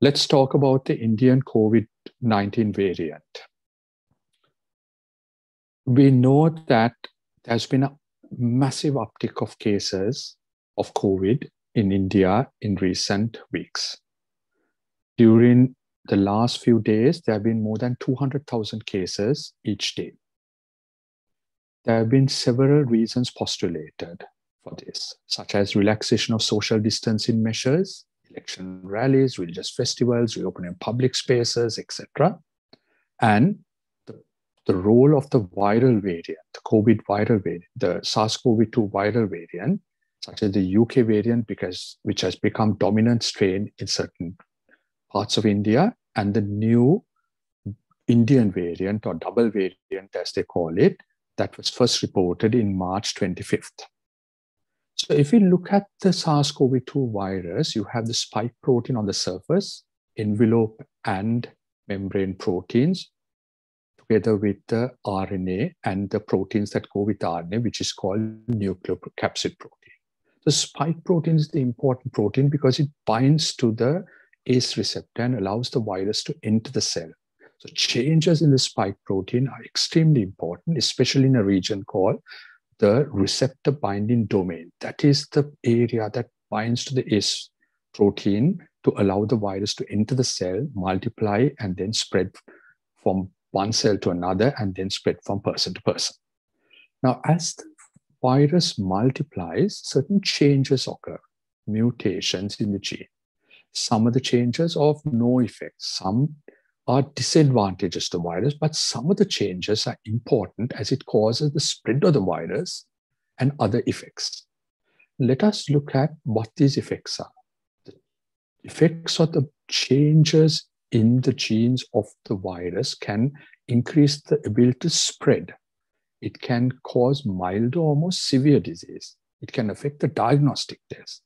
let's talk about the Indian COVID 19 variant. We know that there's been a massive uptick of cases of COVID in India in recent weeks. During the last few days, there have been more than 200,000 cases each day. There have been several reasons postulated for this, such as relaxation of social distancing measures, election rallies, religious festivals, reopening public spaces, etc. And the, the role of the viral variant, the COVID viral variant, the SARS-CoV-2 viral variant, such as the UK variant, because which has become dominant strain in certain parts of India, and the new Indian variant or double variant, as they call it, that was first reported in March 25th. So if we look at the SARS-CoV-2 virus, you have the spike protein on the surface, envelope and membrane proteins, together with the RNA and the proteins that go with RNA, which is called nucleocapsid protein. The spike protein is the important protein because it binds to the ACE receptor and allows the virus to enter the cell. So changes in the spike protein are extremely important, especially in a region called the receptor binding domain. That is the area that binds to the S protein to allow the virus to enter the cell, multiply, and then spread from one cell to another, and then spread from person to person. Now, as the virus multiplies, certain changes occur, mutations in the gene. Some of the changes of no effect, some are disadvantages to the virus, but some of the changes are important as it causes the spread of the virus and other effects. Let us look at what these effects are. The effects of the changes in the genes of the virus can increase the ability to spread. It can cause mild or almost severe disease. It can affect the diagnostic test.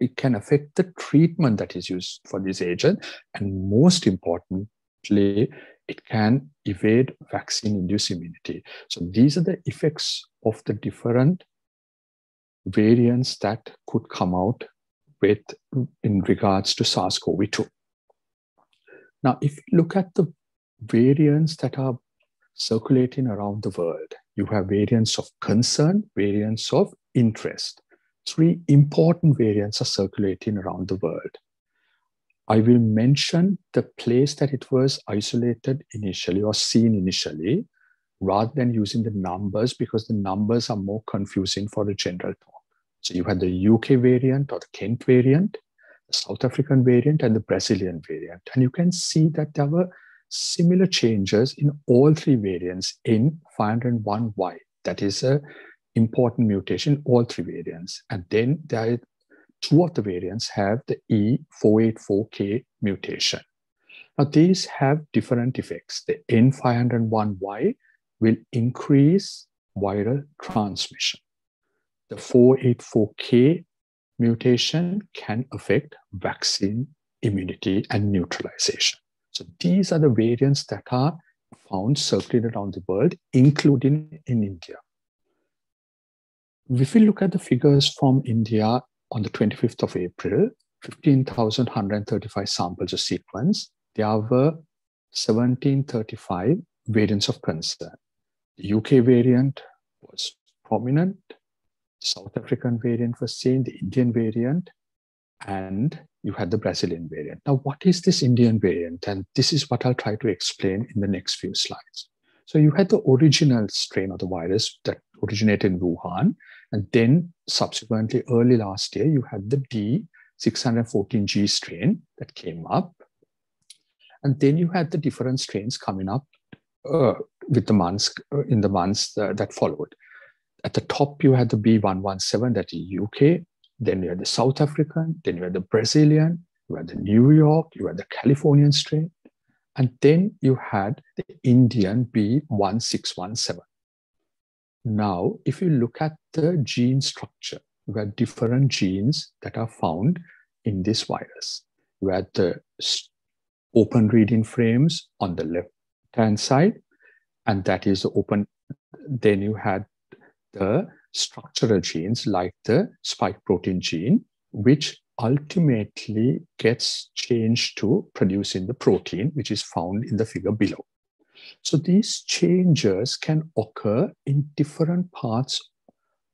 It can affect the treatment that is used for this agent. And most important, it can evade vaccine-induced immunity. So these are the effects of the different variants that could come out with in regards to SARS-CoV-2. Now, if you look at the variants that are circulating around the world, you have variants of concern, variants of interest. Three important variants are circulating around the world. I will mention the place that it was isolated initially or seen initially, rather than using the numbers because the numbers are more confusing for the general talk. So you had the UK variant or the Kent variant, the South African variant, and the Brazilian variant. And you can see that there were similar changes in all three variants in 501Y. That is a important mutation, all three variants. And then there two of the variants have the E484K mutation. Now, these have different effects. The N501Y will increase viral transmission. The 484K mutation can affect vaccine immunity and neutralization. So these are the variants that are found circulated around the world, including in India. If we look at the figures from India on the 25th of April, 15,135 samples of sequence. There were 1735 variants of concern. The UK variant was prominent, South African variant was seen, the Indian variant, and you had the Brazilian variant. Now, what is this Indian variant? And this is what I'll try to explain in the next few slides. So you had the original strain of the virus that originated in Wuhan, and then subsequently, early last year, you had the D614G strain that came up. And then you had the different strains coming up uh, with the months uh, in the months uh, that followed. At the top, you had the B117, that is UK. Then you had the South African. Then you had the Brazilian. You had the New York. You had the Californian strain. And then you had the Indian B1617. Now, if you look at the gene structure, have different genes that are found in this virus. Had the open reading frames on the left hand side, and that is open. Then you had the structural genes like the spike protein gene, which ultimately gets changed to producing the protein, which is found in the figure below. So these changes can occur in different parts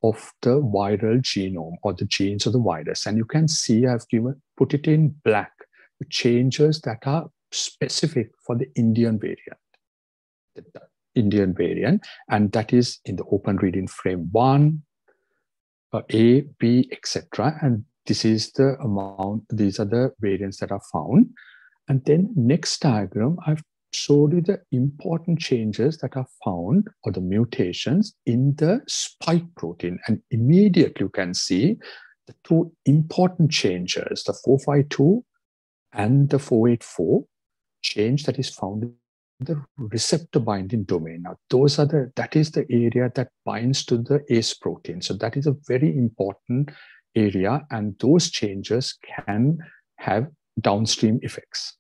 of the viral genome or the genes of the virus. And you can see I've given put it in black, the changes that are specific for the Indian variant. The Indian variant, and that is in the open reading frame one, uh, A, B, etc. And this is the amount, these are the variants that are found. And then next diagram, I've showed you the important changes that are found or the mutations in the spike protein. And immediately you can see the two important changes, the 452 and the 484 change that is found in the receptor binding domain. Now, those are the, that is the area that binds to the ACE protein. So that is a very important area and those changes can have downstream effects.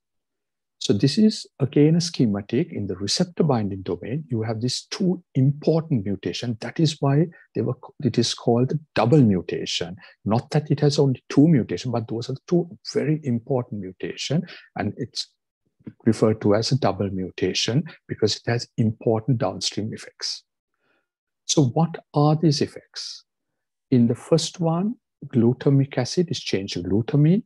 So this is again a schematic in the receptor binding domain. You have these two important mutation. That is why they were, it is called double mutation. Not that it has only two mutation, but those are two very important mutation. And it's referred to as a double mutation because it has important downstream effects. So what are these effects? In the first one, glutamic acid is changed to glutamine.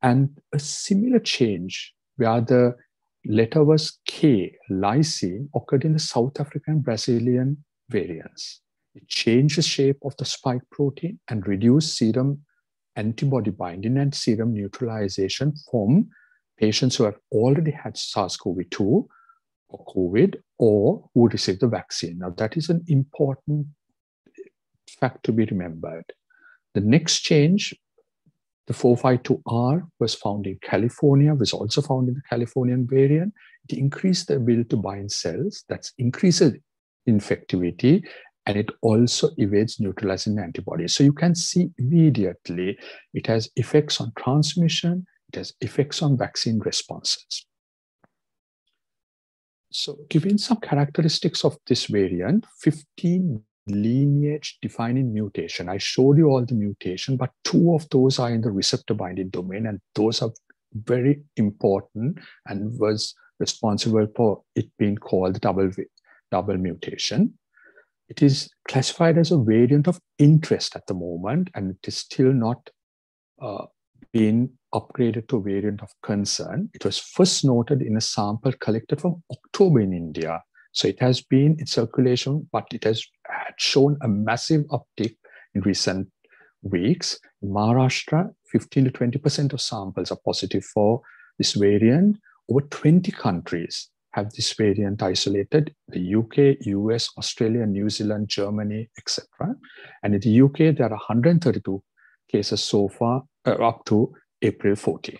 And a similar change where the letter was K, lysine, occurred in the South African Brazilian variants. It changed the shape of the spike protein and reduced serum antibody binding and serum neutralization from patients who have already had SARS-CoV-2 or COVID or who received the vaccine. Now, that is an important fact to be remembered. The next change, the 452R was found in California, was also found in the Californian variant. It increased the ability to bind cells, that increases infectivity, and it also evades neutralizing antibodies. So you can see immediately it has effects on transmission, it has effects on vaccine responses. So given some characteristics of this variant, 15 lineage defining mutation. I showed you all the mutation, but two of those are in the receptor binding domain, and those are very important and was responsible for it being called double, double mutation. It is classified as a variant of interest at the moment, and it is still not uh, been upgraded to variant of concern. It was first noted in a sample collected from October in India. So it has been in circulation, but it has shown a massive uptick in recent weeks. In Maharashtra, 15 to 20% of samples are positive for this variant. Over 20 countries have this variant isolated the UK, US, Australia, New Zealand, Germany, etc. And in the UK, there are 132 cases so far, uh, up to April 14th.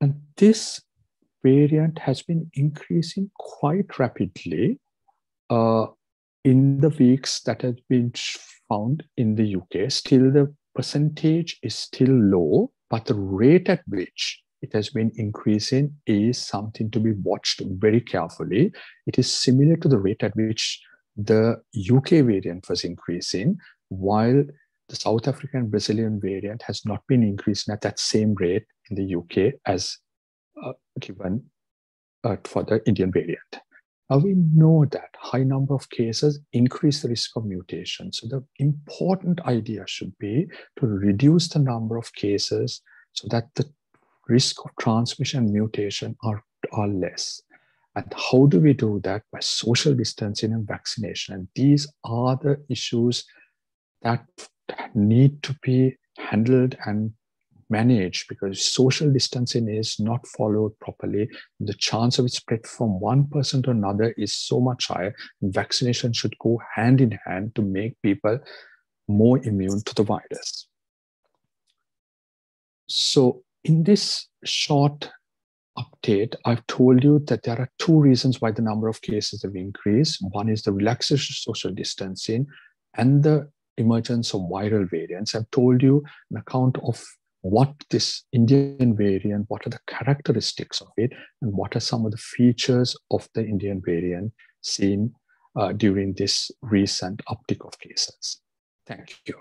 And this variant has been increasing quite rapidly uh, in the weeks that have been found in the UK. Still, the percentage is still low, but the rate at which it has been increasing is something to be watched very carefully. It is similar to the rate at which the UK variant was increasing, while the South African Brazilian variant has not been increasing at that same rate in the UK as uh, given uh, for the Indian variant. Now we know that high number of cases increase the risk of mutation. So the important idea should be to reduce the number of cases so that the risk of transmission mutation are, are less. And how do we do that? By social distancing and vaccination. And these are the issues that need to be handled and managed because social distancing is not followed properly. The chance of it spread from one person to another is so much higher. Vaccination should go hand in hand to make people more immune to the virus. So in this short update, I've told you that there are two reasons why the number of cases have increased. One is the relaxation of social distancing and the emergence of viral variants. I've told you an account of what this Indian variant, what are the characteristics of it, and what are some of the features of the Indian variant seen uh, during this recent uptick of cases. Thank you.